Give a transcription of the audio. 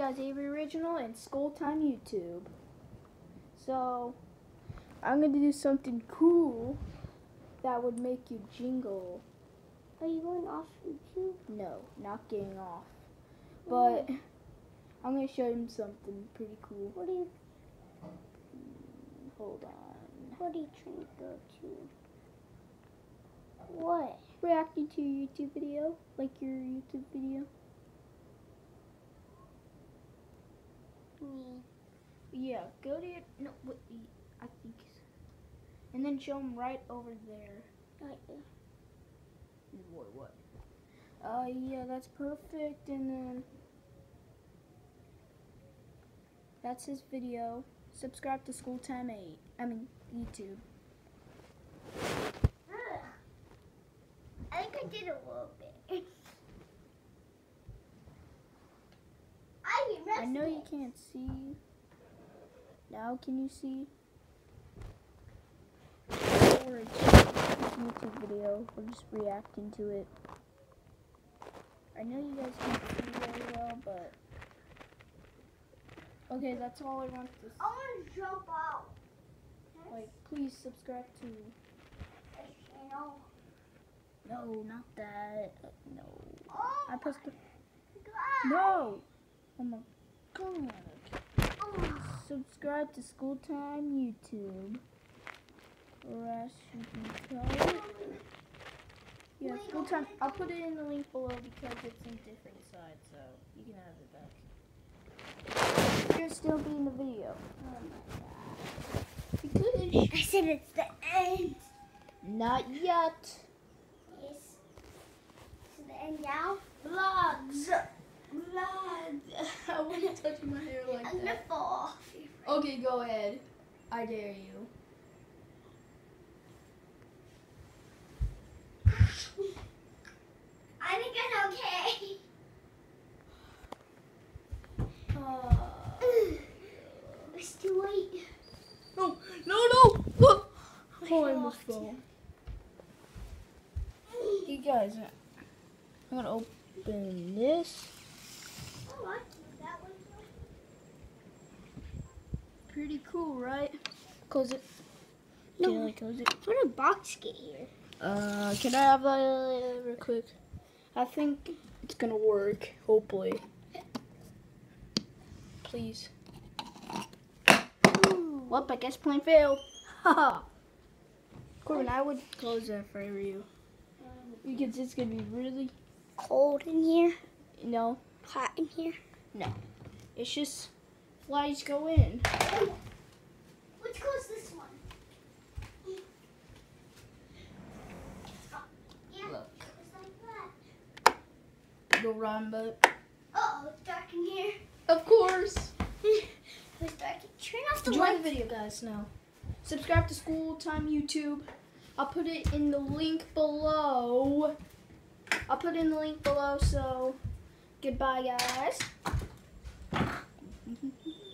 guys, Avery Original and Skulltime YouTube. So, I'm going to do something cool that would make you jingle. Are you going off YouTube? No, not getting off. But I'm going to show him something pretty cool. What are you hmm, Hold on. what are you trying to go to? What? Reacting to your YouTube video, like your YouTube video. Me. Yeah, go to your, no, wait, I think, and then show him right over there. Right there. What, what? Uh, yeah, that's perfect, and then, that's his video. Subscribe to Skulltime 8, I mean, YouTube. I think I did a I know you can't see. Now can you see? Or it's just a YouTube video. We're just reacting to it. I know you guys can't see very well, but okay, that's all I want to say. I want to jump out. like. Please subscribe to. You know. No, not that. No, Oh I pressed the. No. Oh my god. Oh. Subscribe to School Time YouTube. Or you can tell. Yeah, Skulltime. I'll put it in the link below because it's in different sides, so you can have it back. You're still being the video. Oh my god. I said it's the end. not yet. Yes. Is the end now? Vlogs. Blood. I wouldn't touch my hair like I'm gonna fall. Okay, go ahead. I dare you. I think I'm okay. Uh, It's too late. no, no, no! Oh, I almost shocked. fell. You guys, I'm gonna open this that one. Pretty cool, right? Close it. No. Can I close it? Did a box get here? Uh, can I have that real quick? I think it's gonna work. Hopefully. Please. Well, I guess plan failed. Haha. Corbin, I would close that for you because it's gonna be really, Cold in here. No. Hot in here. No. It's just flies go in. Let's close this one. Yeah. Look. Just. Go run, but Uh oh, it's dark in here. of course. It's dark. Turn off the Enjoy light. the video, guys. Now, subscribe to Skulltime YouTube. I'll put it in the link below. I'll put in the link below. So, goodbye, guys. Mm-hmm.